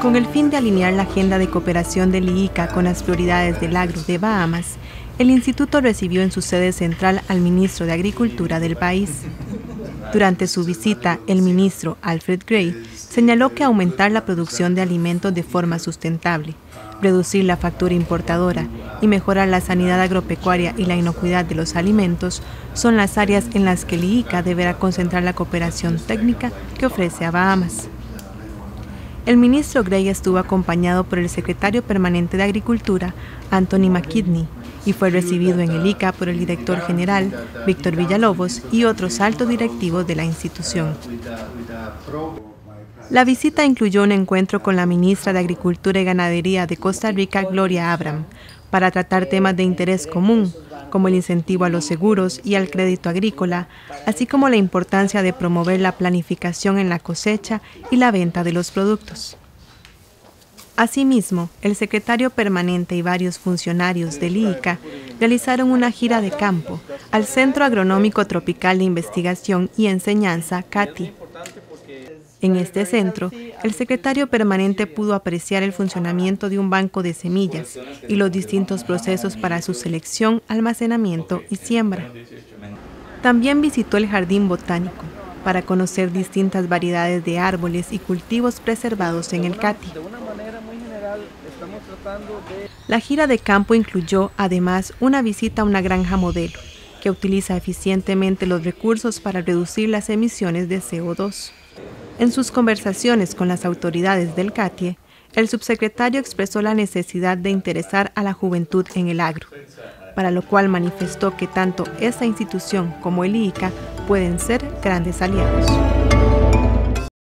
Con el fin de alinear la agenda de cooperación del IICA con las prioridades del agro de Bahamas, el instituto recibió en su sede central al ministro de Agricultura del país. Durante su visita, el ministro Alfred Gray señaló que aumentar la producción de alimentos de forma sustentable, reducir la factura importadora y mejorar la sanidad agropecuaria y la inocuidad de los alimentos son las áreas en las que el IICA deberá concentrar la cooperación técnica que ofrece a Bahamas. El ministro Gray estuvo acompañado por el secretario permanente de Agricultura, Anthony McKidney, y fue recibido en el ICA por el director general, Víctor Villalobos, y otros altos directivos de la institución. La visita incluyó un encuentro con la ministra de Agricultura y Ganadería de Costa Rica, Gloria Abram, para tratar temas de interés común, como el incentivo a los seguros y al crédito agrícola, así como la importancia de promover la planificación en la cosecha y la venta de los productos. Asimismo, el secretario permanente y varios funcionarios del IICA realizaron una gira de campo al Centro Agronómico Tropical de Investigación y Enseñanza, CATI. En este centro, el secretario permanente pudo apreciar el funcionamiento de un banco de semillas y los distintos procesos para su selección, almacenamiento y siembra. También visitó el jardín botánico para conocer distintas variedades de árboles y cultivos preservados en el CATI. La gira de campo incluyó además una visita a una granja modelo que utiliza eficientemente los recursos para reducir las emisiones de CO2. En sus conversaciones con las autoridades del CATIE, el subsecretario expresó la necesidad de interesar a la juventud en el agro, para lo cual manifestó que tanto esta institución como el IICA pueden ser grandes aliados.